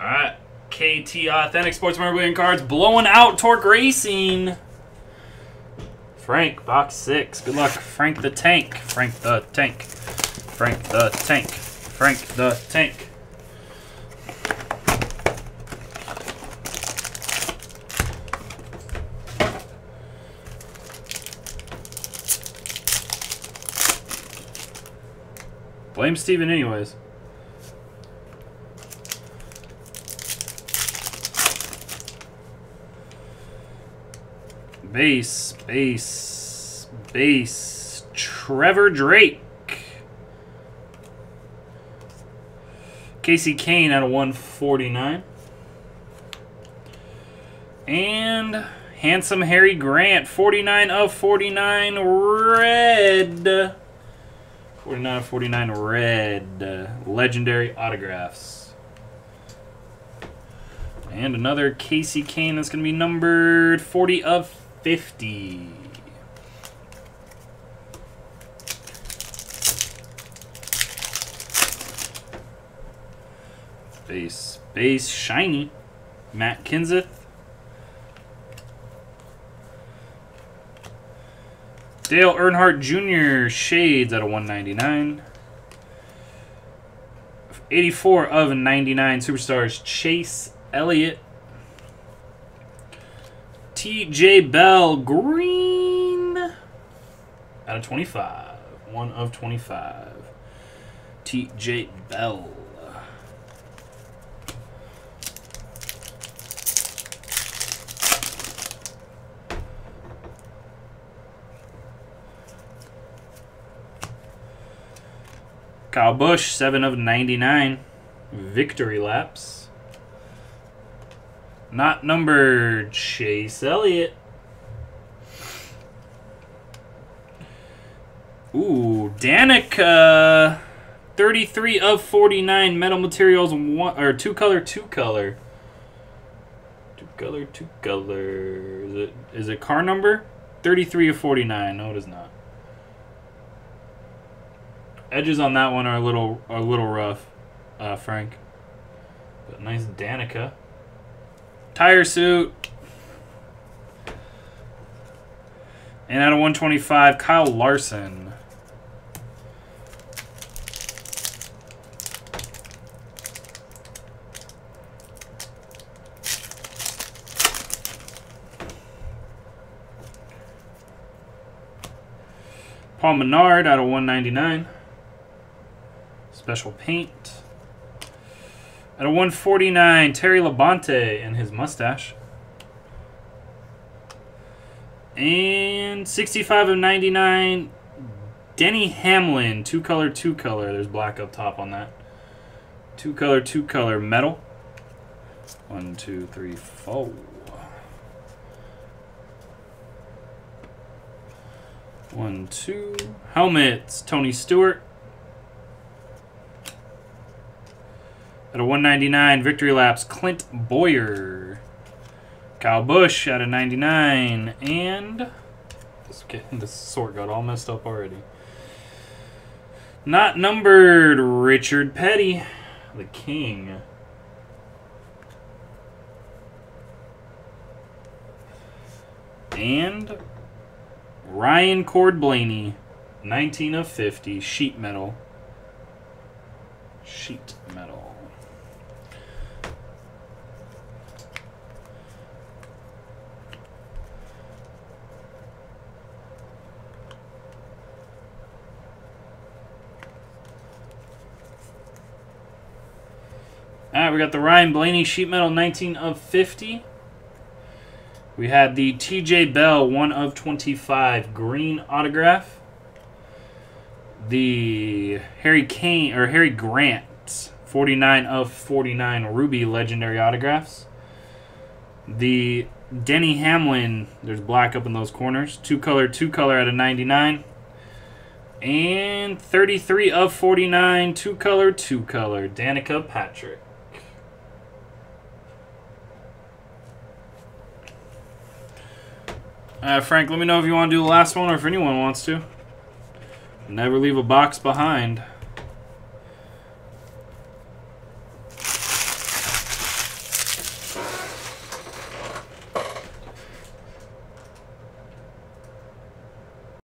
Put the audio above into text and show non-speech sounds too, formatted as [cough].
All right. KT Authentic Sports Memorabilia cards blowing out Torque Racing. Frank, box six. Good luck, Frank the Tank. Frank the Tank. Frank the Tank. Frank the Tank. Blame Steven anyways. Base, base, base. Trevor Drake. Kasey Kahne out of 149. And Handsome Harry Gant, 49 of 49 red. 49 of 49 red. Legendary autographs. And another Kasey Kahne that's going to be numbered 40 of 50. Base, base, shiny. Matt Kenseth. Dale Earnhardt Jr. Shades out of 199. 84 of 99 Superstars. Chase Elliott. TJ Bell Green out of 25. 1 of 25. TJ Bell. Kyle Busch, 7 of 99. Victory laps. Not numbered. Chase Elliott. Ooh, Danica. 33 of 49 metal materials, one or two color, two color. Two color, two color. Is it is it car number? 33 of 49. No, it is not. Edges on that one are a little are a little rough, uh, Frank. But nice Danica. Tire suit. And out of 125, Kyle Larson. Paul Menard out of 199. Special paint. At a 149, Terry Labonte and his mustache. And 65 of 99, Denny Hamlin. Two color, two color. There's black up top on that. Two color, two color metal. One, two, three, four. One, two. Helmets, Tony Stewart. At a 199, Victory Laps, Clint Bowyer. Kyle Busch out of 99. And this, [laughs] this sort got all messed up already. Not numbered, Richard Petty, the king. And Ryan Cord Blaney, 19 of 50, sheet metal. Sheet metal. All right, we got the Ryan Blaney sheet metal 19 of 50. We had the TJ Bell 1 of 25 green autograph. The Harry Kane or Harry Gant 49 of 49 Ruby legendary autographs. The Denny Hamlin, there's black up in those corners. Two color, two color out of 99. And 33 of 49, two color, two color. Danica Patrick. Uh, Frank, let me know if you want to do the last one or if anyone wants to. Never leave a box behind.